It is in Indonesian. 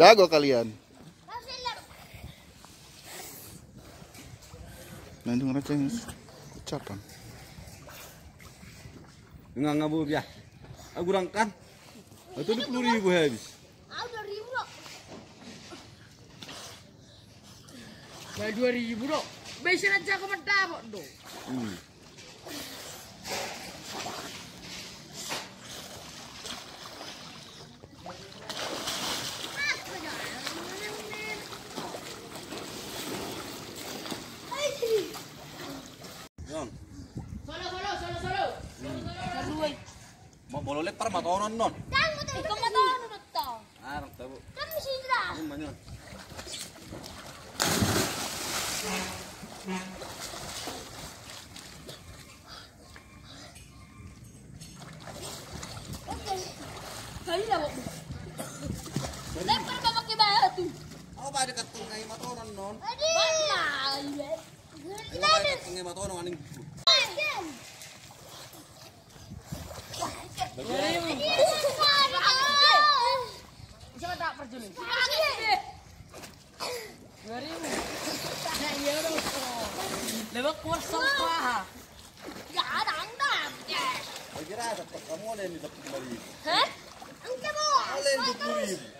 Jago kalian. Nanti ngerasain ucapan. Enggak enggak bu ya. Aku rangkan. Itu dua puluh ribu habis. Ah, udah ribu. Bayar dua ribu dong. Biasa aja aku mendapat dong. Mau bolo lepar matonon non. To. Ini mana? Kali na mo. Lempar ba pakai batu? Ako ba dekat tungai matonon non? Ako ba tungai matonon aning. Coba tak perjulis. Ngerimu. Nah, iya dong. Lewat kuat semua. Ya, ada angkat. Bagi rasa, kamu ada yang dapet kembali. Hah? Angkat mau. Ada yang dapet kembali.